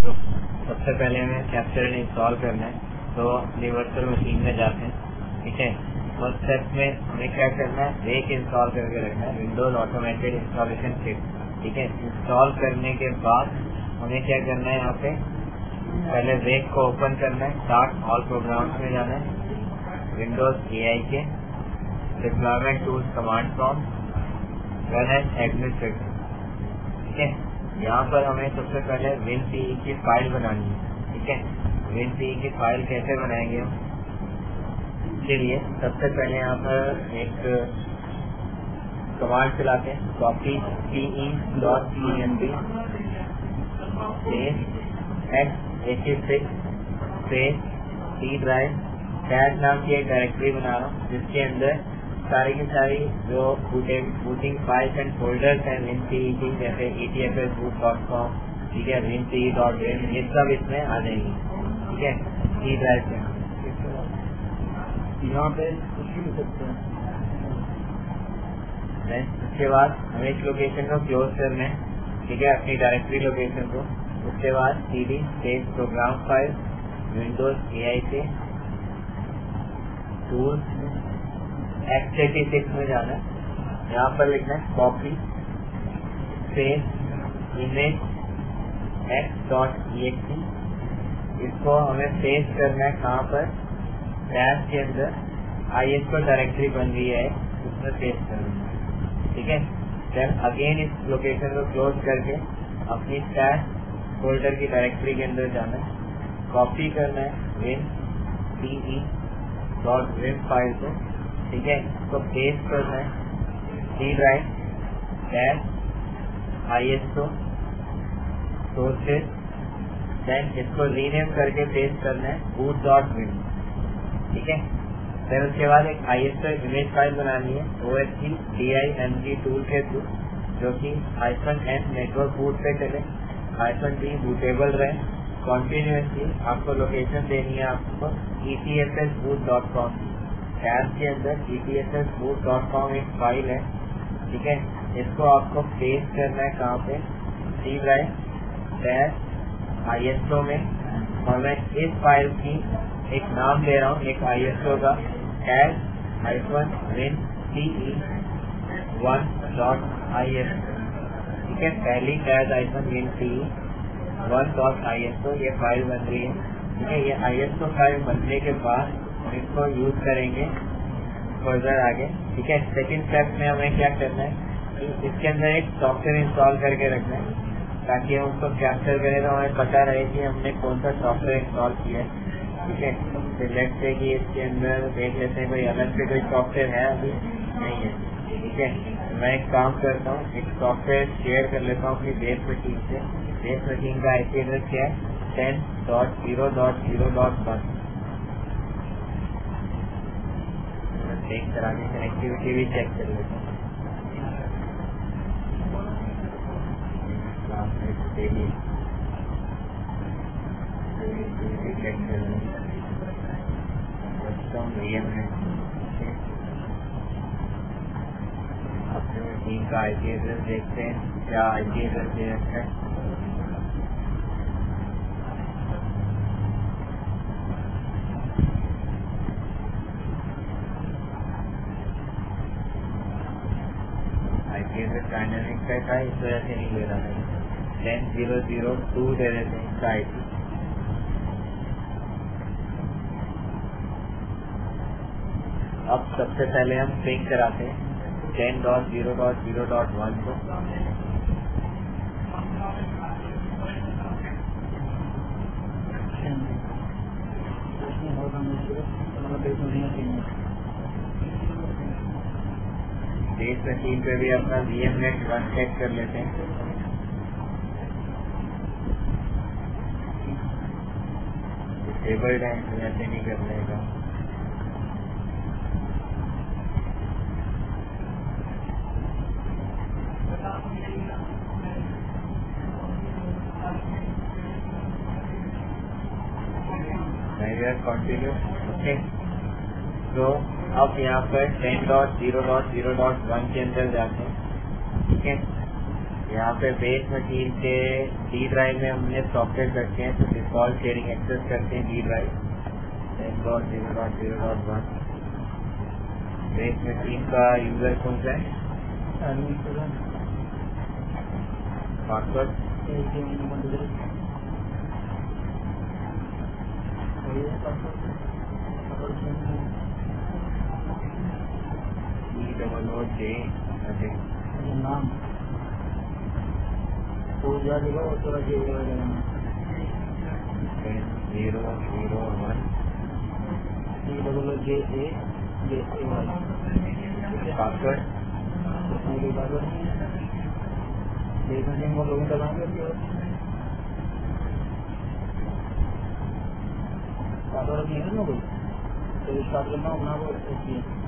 सबसे पहले हमें कैप्चर इंस्टॉल करना है। तो अपनी वर्चुअल मशीन में जाते हैं, ठीक है? फ़र्स्ट स्टेप में हमें क्या करना है? वेक इंस्टॉल करके रखना है। विंडोज़ ऑटोमेटेड इंस्टॉलेशन किट ठीक है? इंस्टॉल करने के बाद हमें क्या करना है यहाँ पे? पहले वेक को ओपन करना है। स्टार्ट ऑल प्रोग्राम्स में जाना है। Windows A I K deployment tools command from run as administrator ठीक है? यहाँ पर हमें सबसे पहले विन पी की फ़ाइल बनानी है, ठीक है? विन पी की फ़ाइल कैसे बनाएँगे हम? लिए सबसे पहले यहाँ पर एक कमांड चलाते हैं copy PE dot P N B X eighty six T drive नाम की एक डायरेक्टरी बना रहा हूँ, जिसके अंदर सारी की सारी जो बूटिंग फाइल्स एंड फोल्डर्स हैं विन सी की जैसे E T F S book dot com ठीक है विन सी डॉट विन ये सब इसमें आ जाएँगी ठीक है ई ड्राइव में यहाँ पे कुछ भी सकते। हैं उसके बाद हमें इस लोकेशन को क्लोज करना है ठीक है अपनी डायरेक्टरी लोकेशन को। उसके बाद C D space program file Windows A I से टूल्स एक्स एटी सिक्स में जाना है। यहाँ पर लिखना है copy space image X dot E इसको हमें पेस्ट करना है कहाँ पर? टैब के अंदर। आई एस को डायरेक्टरी बन रही है। उसमें पेस्ट करना है। ठीक है? देन अगेन इस लोकेशन को क्लोज करके अपनी टैब फोल्डर की डायरेक्टरी के अंदर जाना है। कॉपी करना है win D dot win file को। ठीक है? तो पेस्ट करना है C drive tab I S O sources then इसको रीनेम करके पेस्ट करना है बूट डॉट विन ठीक है? फिर उसके बाद एक I S O image file बनानी है O S C D I M G tool के थ्रू जो कि हाइफन एन नेटवर्क बूट पे चले हाइफन डी बूटेबल रहे। कॉन्टिन्यूसली आपको लोकेशन देनी है आपको E C S S boot dot com tab के अंदर G T S S boot dot com एक फ़ाइल है, ठीक है? इसको आपको पेस्ट करना है कहाँ पे? C drive tab I S O में। और मैं इस फ़ाइल की एक नाम दे रहा हूँ, एक आई एस ओ का। Tag hyphen win C E one dot I S ठीक है? पहली tag hyphen win C E one dot I S O ये फ़ाइल बन रही है। ठीक है? ये आई एस ओ फ़ाइल बनने के बाद इसको यूज़ करेंगे फर्दर आगे। ठीक है? सेकेंड स्टेप में हमें क्या करना है? इसके अंदर एक सॉफ्टवेयर इंस्टॉल करके रखना है, ताकि हम उसको कैप्चर करें तो हमें पता रहे कि हमने कौन सा सॉफ्टवेयर इंस्टॉल किया है। ठीक है? से कि इसके अंदर देख लेते हैं, कोई अलग से कोई सॉफ्टवेयर है अभी? नहीं है। ठीक है? मैं एक काम करता हूँ, एक सॉफ्टवेयर शेयर कर लेता हूँ अपनी बेस मशीन से। बेस मशीन का आई एड्रेस क्या है? Ten dot zero dot zero dot one check करा के कनेक्टिविटी भी चेक कर लेते हैं। चेक कर अपने टीम का आई टी एड्रेस देखते हैं, क्या आई टी एड्रेस दे रखा है इस वजह से नहीं ले रहा था टेन ज़ीरो ज़ीरो टू दे रहे आई अब सबसे पहले हम पिंग कराते हैं ten dot zero dot zero dot one को बेस मशीन पे भी अपना V M net one check कर लेते हैं। डिसेबल्ड है ऐसे नहीं कर लेगा। कंटिन्यू ओके तो अब यहाँ पर ten dot zero dot zero dot one के अंदर जाते हैं, ठीक है? यहाँ पे बेस मशीन के डी ड्राइव में हमने सॉफ्टवेयर रखे हैं तो डिफ़ॉल्ट शेयरिंग एक्सेस करते हैं D drive ten dot zero dot zero dot one base machine का यूज़र कौन सा है? पासवर्ड जे नाम पूजा लिखो और थोड़ा J zero zero one double J A J A Y password देखने को लोगों दबाएँगे पासवर्ड नहीं है ना कोई? तो स्टार्ट करना अपना वो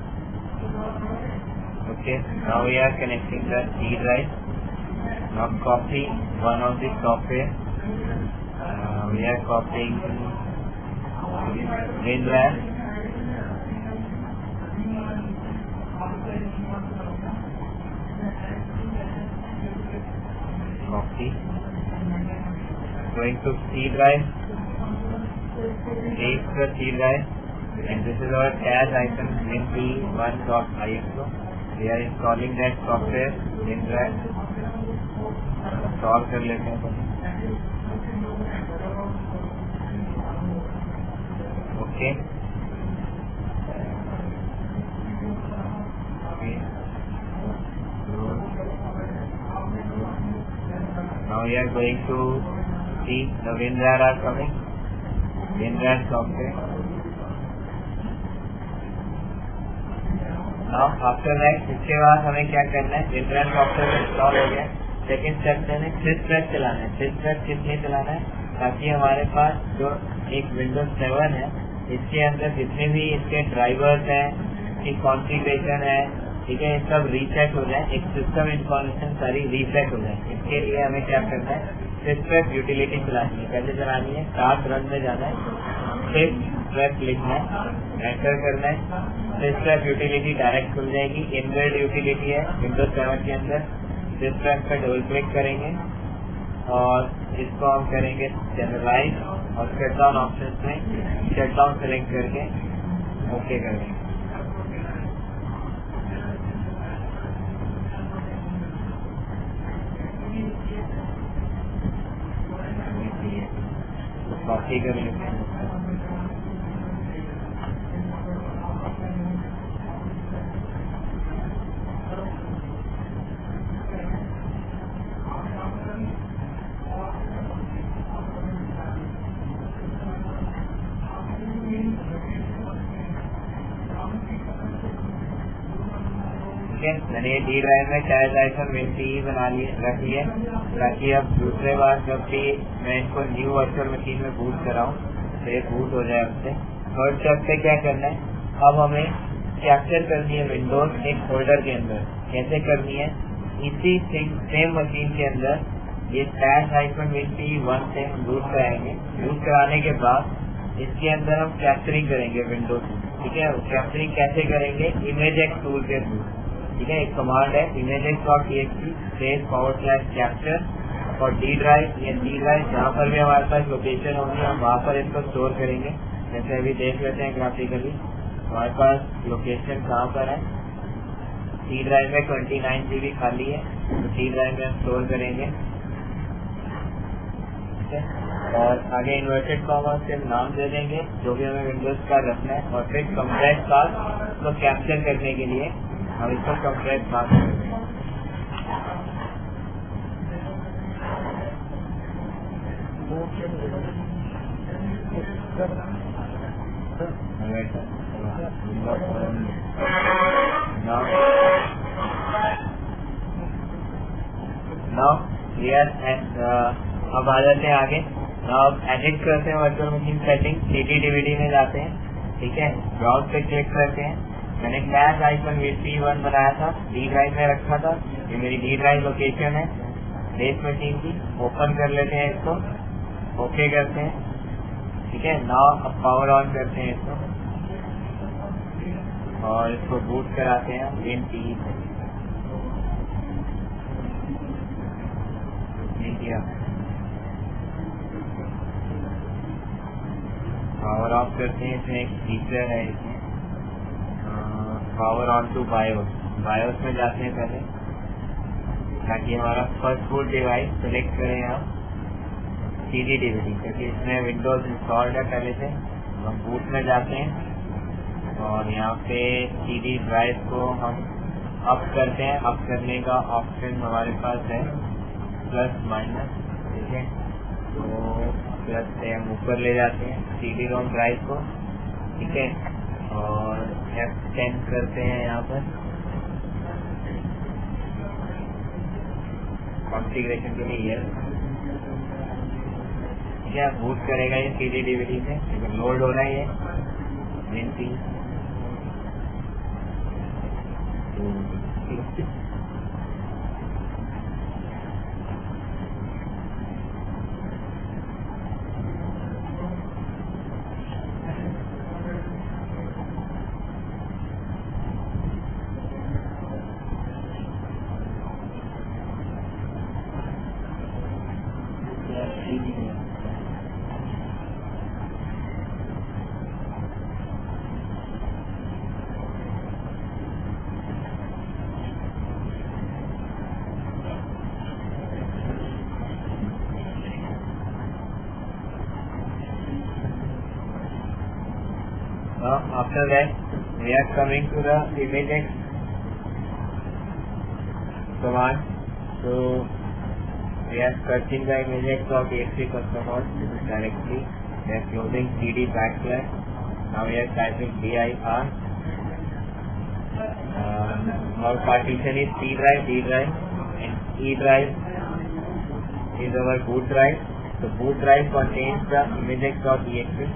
Okay, now we are connecting the C drive. Now copy one of the software. Uh, we are copying WinRAR. Copy. Going to C drive. Take the C drive. And this is our cache icon win1.ixo. We are installing that software WinRAR. Install कर लेते हैं okay Now we are going to see the WinRAR are coming. WinRAR software. Now after that इसके बाद हमें क्या करना है? WinRAR software install हो गया। सेकेंड स्टेप में सिस प्रेस चलाना है। सिस प्रेस किसलिए चलाना है? ताकि हमारे पास जो एक विंडोज़ सेवन है, इसके अंदर जितने भी इसके ड्राइवर्स हैं, इसकी कॉन्फ़िगरेशन है, ठीक है, ये सब रीसेट हो जाए। एक सिस्टम इंफॉर्मेशन सारी रीसेट हो जाए। इसके लिए हमें क्या करना है? प्रेस यूटिलिटी चलानी है। कैसे चलानी है। स्टार्ट रन में जाना है। सिस प्रेस लिखना है एंटर करना है। सिस प्रेस यूटिलिटी डायरेक्ट खुल जाएगी। इनबिल्ड यूटिलिटी है विंडोज़ सेवन के अंदर। जिस पर डबल क्लिक करेंगे और इसको हम करेंगे जनरलाइज और शटडाउन ऑप्शन में शटडाउन सेलेक्ट करके ओके करेंगे कॉपी कर लेते हैं ठीक डी ड्राइव में शायद आइटम ही बना ली, रखी है। ताकि अब दूसरे बार जब भी मैं इसको न्यू वर्चुअल मशीन में बूट कराऊं तो ये बूट हो जाए उससे थर्ड स्टेप पे क्या करना है? अब हमें कैप्चर करनी है विंडोज़ एक फोल्डर के अंदर। कैसे करनी है? इसी सेम मशीन के अंदर ये टैश आइकन मिट्टी वन से हम बूट कराएँगे। बूट कराने के बाद इसके अंदर हम कैप्चरिंग करेंगे विंडोज़ ठीक है? कैप्चरिंग कैसे करेंगे? इमेज एक्स टूल के थ्रू ठीक है, एक कमांड है images dot T X space power slash capture और डी ड्राइव या डी ड्राइव जहाँ पर भी हमारे पास लोकेशन होगी, हम वहाँ पर इसको स्टोर करेंगे। जैसे अभी देख लेते हैं ग्राफिकली हमारे पास लोकेशन कहाँ पर है? डी ड्राइव में ट्वेंटी नाइन जी बी खाली है तो डी ड्राइव में स्टोर करेंगे। और आगे इन्वर्टेड कॉमा से नाम दे देंगे, जो भी हमें विंडोज़ का रखना है, और फिर कंप्रेस पास को कैप्चर करने के लिए हम इसको कंप्रेस पास नाउ यस अब आ जाते हैं आगे. अब एडिट करते हैं virtual machine setting CD DVD में जाते हैं. ठीक है? ब्राउज पे क्लिक करते हैं. मैंने कैश आइकन वी वन बनाया था डी ड्राइव में रखा था, ये मेरी डी ड्राइव लोकेशन है बेस मशीन की ओपन कर लेते हैं इसको ओके करते हैं, ठीक है नाउ अब पावर ऑन करते हैं इसको, और इसको बूट कराते हैं विन टी पावर ऑफ़ करते हैं, इसमें एक फीचर है इसमें। Power on to BIOS BIOS में जाते हैं पहले। ताकि हमारा फ़र्स्ट फ़ूड डिवाइस सेलेक्ट करें हम सी डी डीवीडी क्योंकि इसमें विंडोज़ इंस्टॉल्ड है पहले से। हम बूट में जाते हैं। और यहाँ पे सी डी ड्राइव को हम अप करते हैं। अप करने का ऑप्शन हमारे पास है। प्लस माइनस ठीक है तो प्लस से हम ऊपर ले जाते हैं। सी डी रोम ड्राइव को। ठीक है? और एफ़ टेन करते हैं यहाँ पर। कॉन्फ़िगरेशन के लिए क्या बूट करेगा ये सी डी डीवीडी से। लोड हो रहा है ये विनती after that, we are coming to the images command. So, we are searching the images of EXE customers. This is directly. We are closing CD backslash. Now we are typing dir. Uh, our partition is C drive, D drive, and E drive is our boot drive. So boot drive contains the images.exe.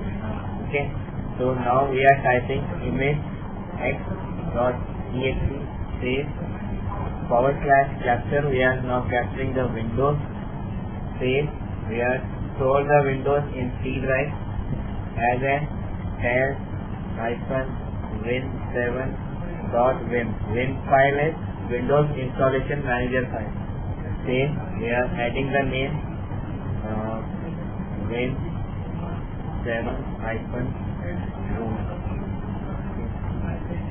Okay. So now we are typing image x.exe save forward slash capture. We are now capturing the windows. Save. We are store the windows in C drive as an test hyphen win7 dot win. Win file is Windows installation manager file. Save. We are adding the name uh, win7 hyphen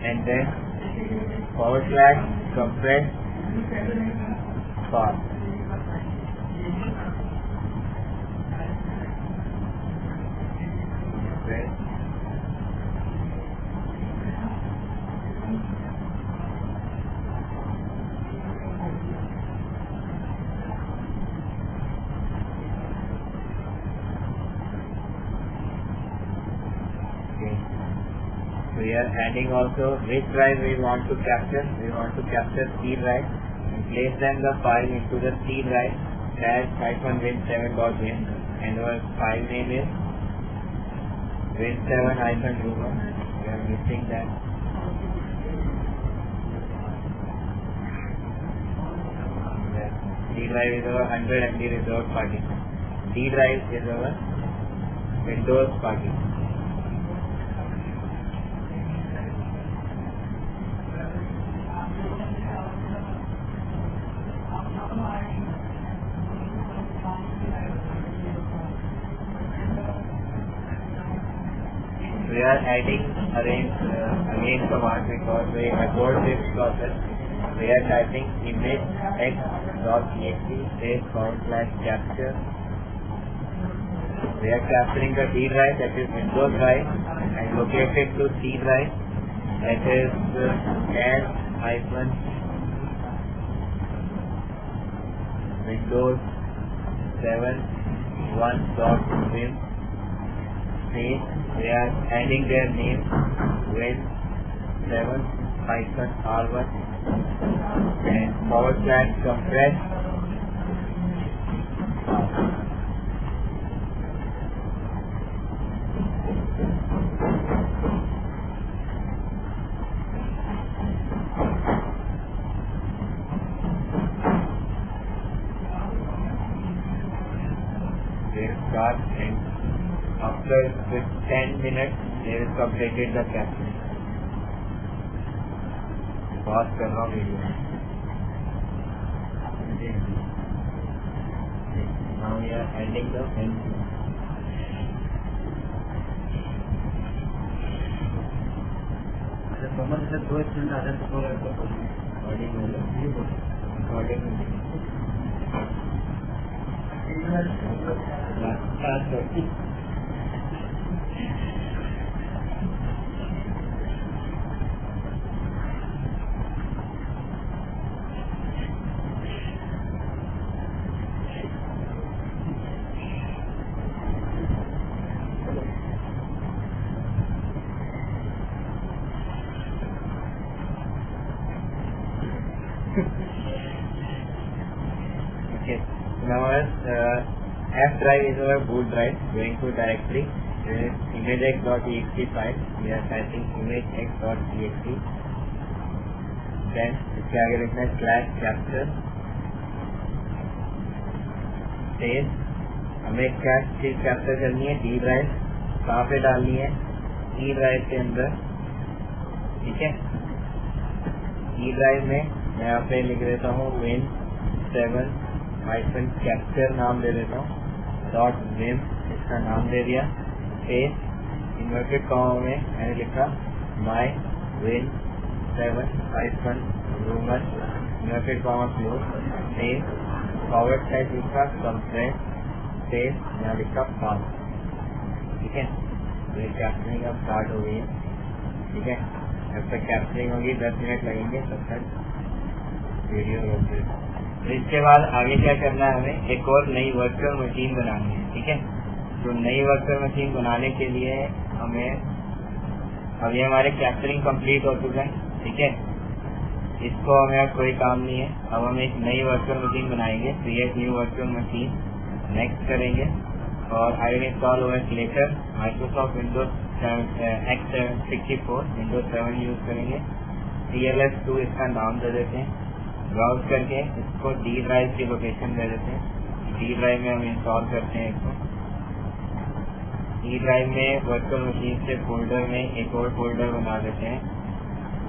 and then forward slash compress path. Compress. Okay. We are adding also which drive we want to capture. We want to capture C drive and place then the file into the C drive dash hyphen win7.win and our file name is win7 hyphen rumor. We are missing that. D drive is our 100 MB reserved partition. D drive is our Windows partition. we are adding arrange uh, again command because we abort this process. We are typing image x dot exe space forward slash capture. We are capturing the D drive that is Windows drive and located to C drive that is uh, as hyphen Windows 7 1 dot vim space they are adding their name with 7 hyphen r1 and forward slash compress start and after with 10 minutes they will completed the capture. Pause कर रहा हूँ। the win अच्छा समझ से दो आ तो हो हो गया start करती Okay. Now as uh, F drive is our boot drive going to directory. Is imagex.exe file. We are typing imagex.exe. Then इसके आगे लिखना है slash capture स्पेस हमें क्या चीज़ कैप्चर करनी है डी ड्राइव कहाँ पे डालनी है ई ड्राइव के अंदर ठीक है ई ड्राइव में मैं यहाँ पे लिख देता हूँ विन सेवन हाइफन कैप्चर नाम दे देता हूँ डॉट विम इसका नाम दे दिया। स्पेस इन्वर्टेड कॉमा में मैंने लिखा my win seven hyphen Roman inverted comma close space forward side लिखा कंप्रेस स्पेस यहाँ लिखा पास ठीक है? तो ये कैप्चरिंग अब स्टार्ट हो गई है। ठीक है? जब तक कैप्चरिंग होगी, दस मिनट लगेंगे, तब तक वीडियो रोक देगा तो इसके बाद आगे क्या करना है हमें? एक और नई वर्चुअल मशीन बनानी है, ठीक है? तो नई वर्चुअल मशीन बनाने के लिए हमें, अभी हमारे कैप्चरिंग कंप्लीट हो चुका है, ठीक है? इसको हमें अब कोई काम नहीं है। अब हम एक नई वर्चुअल मशीन बनाएँगे create new virtual machine next करेंगे। और I install OS later Microsoft Windows X sixty four Windows seven use करेंगे। सी एल एस टू इसका नाम दे देते हैं। ब्राउज करके इसको डी ड्राइव की लोकेशन दे देते हैं। डी ड्राइव में हम इंस्टॉल करते हैं इसको। डी ड्राइव में वर्चुअल मशीन से फोल्डर में एक और फोल्डर बना देते हैं।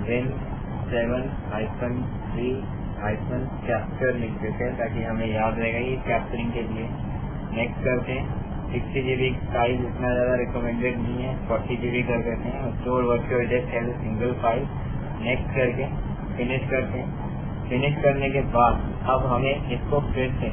Win seven hyphen three hyphen capture लिख देते हैं ताकि हमें याद रहेगा ये कैप्चरिंग के लिए। नेक्स्ट करते हैं। सिक्सटी जी बी साइज़ इतना ज़्यादा रिकमेंडेड नहीं है। फोर्टी जी बी कर देते हैं। Store virtual disk as single file next करके फिनिश करते हैं। फिनिश करने के बाद अब हमें इसको फिर से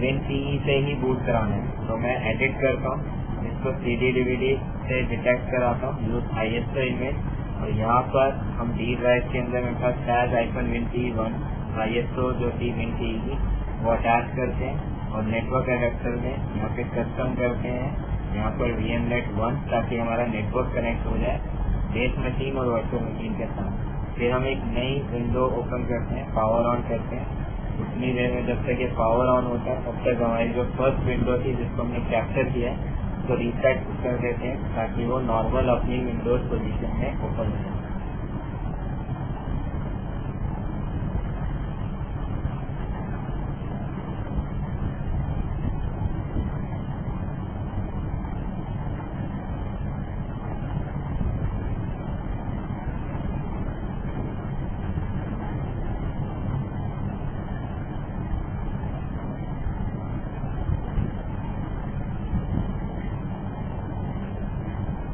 विन सीई से ही बूट कराना है। तो मैं एडिट करता हूँ। इसको सी डी डीवीडी से डिटेक्ट कराता हूँ। यूज़ आई एस इमेज और यहाँ पर हम डी ड्राइव के अंदर मेरे पास शायद hyphen win T one I S O जो टी विन टी की वो अटैच करते हैं। और नेटवर्क एडेप्टर में यहाँ पे कस्टम करते हैं। यहाँ पर वी एम नेट वन ताकि हमारा नेटवर्क कनेक्ट हो जाए। बेस मशीन और वर्चुअल मशीन के साथ। फिर हम एक नई विंडो ओपन करते हैं पावर ऑन करते हैं। उतनी देर में जब तक ये पावर ऑन होता है, तब तक हमारी जो फ़र्स्ट विंडो थी, जिसको हमने कैप्चर किया है, उसको रिसेट कर देते हैं, ताकि वो नॉर्मल अपनी विंडोज़ पोजीशन में ओपन हो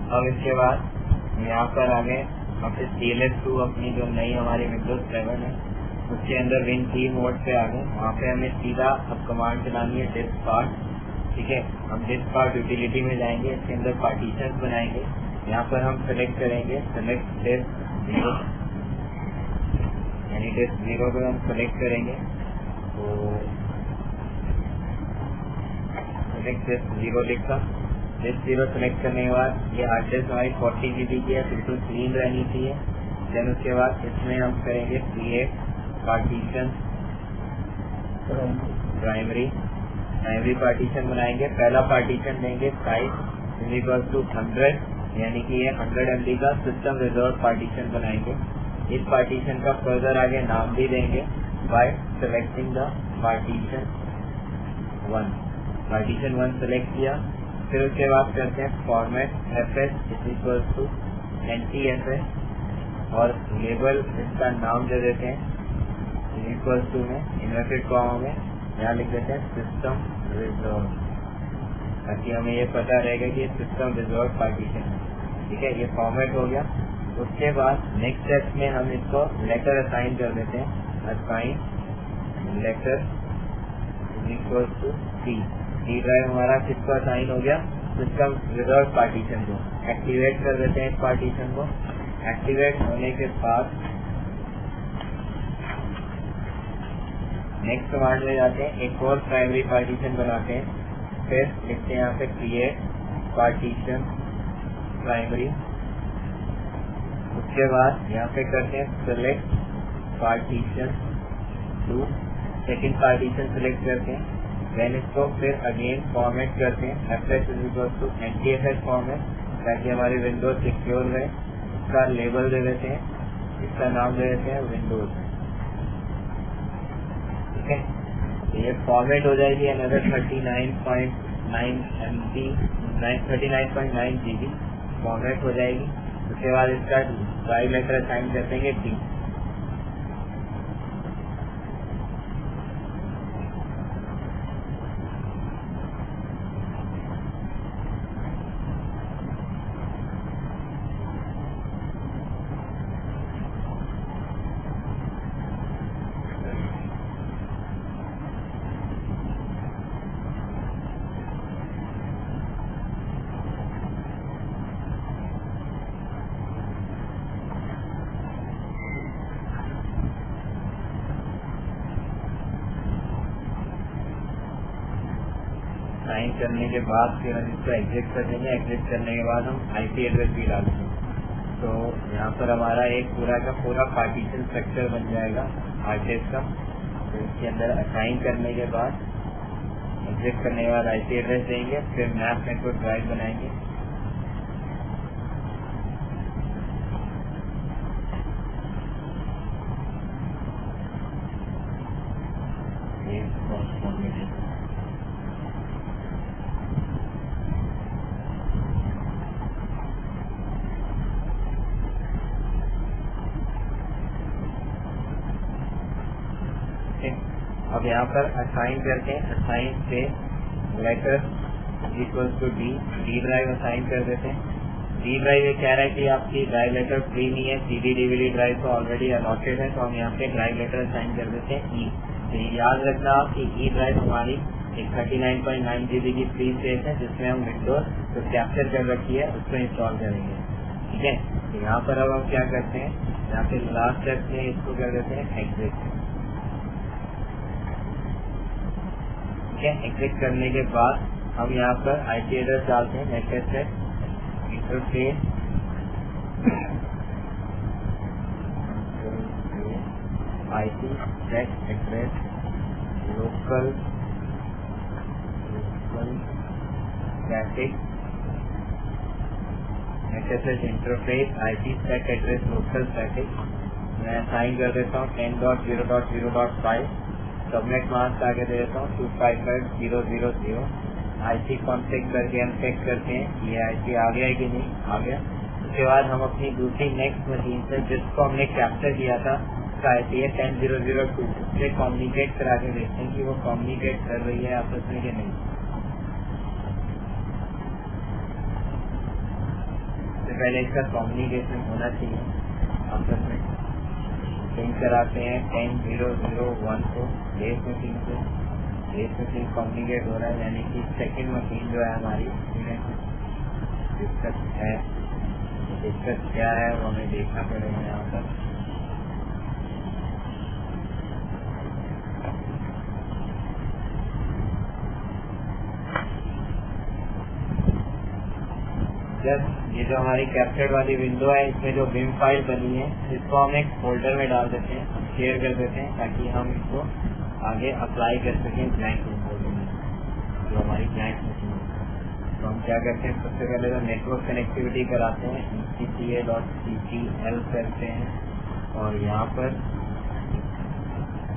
अब इसके बाद यहाँ पर आगे हम फिर सी एल टू अपनी जो नई हमारी विंडोज़ सेवन है, उसके अंदर विन थी मोड पे आ गए वहाँ पे हमें सीधा अब कमांड चलानी है डिस्क पार्ट ठीक है? हम डिस्क पार्ट यूटिलिटी में जाएँगे, इसके अंदर पार्टीशन बनाएँगे, यहाँ पर हम सेलेक्ट करेंगे सेलेक्ट डिस्क ज़ीरो यानी डिस्क ज़ीरो को हम सेलेक्ट करेंगे तो सेलेक्ट डिस्क ज़ीरो लिखा। डिस्क ज़ीरो सेलेक्ट करने के बाद ये हार्ड डिस्क हमारी फोर्टी जी बी की है, बिल्कुल क्लीन रहनी चाहिए। देन उसके बाद इसमें हम करेंगे create partition primary primary partition बनाएँगे। पहला पार्टीशन देंगे size is equal to hundred यानी कि ये हंड्रेड एम का सिस्टम रिज़र्व पार्टीशन बनाएँगे। इस पार्टीशन का फर्दर आगे नाम भी देंगे by selecting the partition one partition one select किया। फिर उसके बाद करते हैं format F S is equal to N T F S और लेबल इसका नाम दे देते हैं। इक्वल टू में इन्वर्टेड कॉमा में यहाँ लिख देते हैं सिस्टम रिज़र्व ताकि हमें ये पता रहेगा कि सिस्टम रिज़र्व पार्टीशन है। ठीक है, ये फॉर्मेट हो गया। उसके बाद नेक्स्ट स्टेप में हम इसको लेटर असाइन कर देते हैं। Assign letter equal to C D drive हमारा किसको असाइन हो गया? सिस्टम रिज़र्व पार्टीशन को। एक्टिवेट कर देते हैं इस पार्टीशन को। एक्टिवेट होने के बाद नेक्स्ट कमांड में जाते हैं। एक और प्राइमरी पार्टीशन बनाते हैं। फिर लिखते हैं यहाँ पे क्रिएट पार्टीशन प्राइमरी उसके बाद यहाँ पे करते हैं select partition two second partition select करते हैं। देन इसको फिर अगेन फॉर्मेट करते हैं। F S is equal to N T F S format ताकि हमारी विंडोज़ सिक्योर रहे। इसका लेबल दे देते हैं। इसका नाम दे देते हैं विंडोज़ ठीक है? तो ये फॉर्मेट हो जाएगी another thirty nine point nine M B thirty nine point nine G B format हो जाएगी। उसके बाद इसका लेटर असाइन कर देंगे डी साइन करने के बाद फिर हम इसको एग्जिट कर देंगे। एग्जिट करने के बाद हम आई पी एड्रेस भी डाल देंगे। तो यहाँ पर हमारा एक पूरा का पूरा पार्टीशन स्ट्रक्चर बन जाएगा आर्टिस्ट का। तो इसके अंदर असाइन करने के बाद एग्जिट करने के बाद आई पी एड्रेस देंगे। फिर मैप नेटवर्क ड्राइव बनाएँगे ये corresponding है। ठीक अब यहाँ पर असाइन करके असाइन से letter equal to D D drive assign कर देते हैं। डी ड्राइव ये कह रहा है कि आपकी ड्राइव लेटर फ्री नहीं है सीडी डीवीडी ड्राइव तो ऑलरेडी अलॉटेड है तो हम यहाँ पे ड्राइव लेटर असाइन कर देते हैं ई तो याद रखना आप कि ई ड्राइव हमारी एक thirty nine point nine GB की फ्री स्पेस है, जिसमें हम विंडोज़ जो कैप्चर कर रखी है, उसको इंस्टॉल करेंगे। ठीक है? तो यहाँ पर अब हम क्या करते हैं, यहाँ पे लास्ट स्टेप में इसको कर देते हैं एग्जिट ठीक है करने के बाद हम यहाँ पर आई पी एड्रेस डालते हैं से interface I P set address local local traffic interface I P set address local traffic मैं साइन कर देता हूँ ten dot zero dot zero dot five subnet mask आगे दे देता हूँ two five five zero zero zero I C contact करके हम चेक करते हैं ये आई सी आ गया है कि नहीं? आ गया। उसके बाद हम अपनी दूसरी नेक्स्ट मशीन से, जिसको हमने कैप्चर किया था, उसका आई सी है टेन ज़ीरो ज़ीरो टू उससे कम्युनिकेट करा के देखते हैं कि वो कम्युनिकेट कर रही है आपस में कि नहीं। पहले इसका कम्युनिकेशन होना चाहिए, आपस में। पिंग कराते हैं टेन ज़ीरो ज़ीरो वन को बेस मशीन से बेस मशीन कम्युनिकेट हो रहा है, यानी कि सेकंड मशीन जो है हमारी दिक्कत है। दिक्कत क्या है, वो हमें देखना पड़ेगा यहाँ पर। जब ये जो हमारी कैप्चर्ड वाली विंडो है, इसमें जो विम फ़ाइल बनी है, इसको हम एक फोल्डर में डाल देते हैं शेयर कर देते हैं, ताकि हम इसको आगे अप्लाई कर सकें ब्लैंक विंडो में जो हमारी ब्लैंक मशीन है। तो हम क्या करते हैं, सबसे पहले तो नेटवर्क कनेक्टिविटी कराते हैं C C A dot C T L करते हैं, और यहाँ पर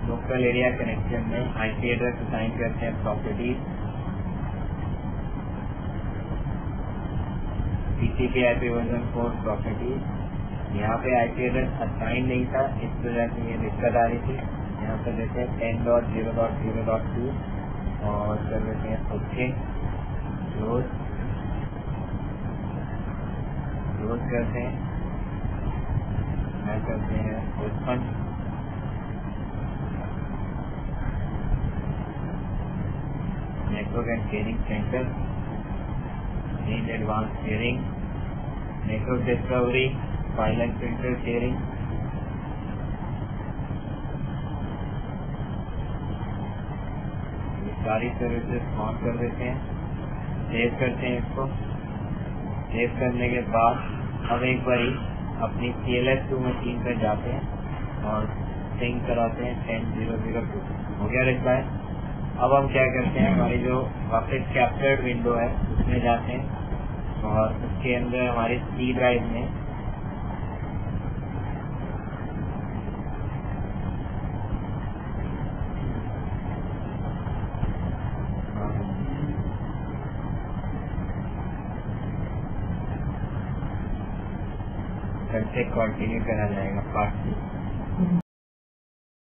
लोकल एरिया कनेक्शन में आई पी एड्रेस असाइन करते हैं properties TCP IP version four property यहाँ पे आईपी एड्रेस असाइन नहीं था, इस वजह से ये दिक्कत आ रही थी। यहाँ पे हैं ten dot zero dot zero dot two और कर देते हैं ओके क्लोज क्लोज करते हैं। करते हैं open network and sharing center advance sharing network discovery file and printer sharing सारी सर्विसेज़ ऑन कर देते हैं। सेव करते हैं इसको। सेव करने के बाद अब एक बारी अपनी C L S two machine पर जाते हैं और सिंक कराते हैं टेन ज़ीरो ज़ीरो टू हो गया रिप्लाई अब हम क्या करते हैं? हमारी जो वापस कैप्चर्ड विंडो है, उसमें जाते हैं। और उसके अंदर हमारे सी ड्राइव में से कंटिन्यू करा जाएगा पार्ट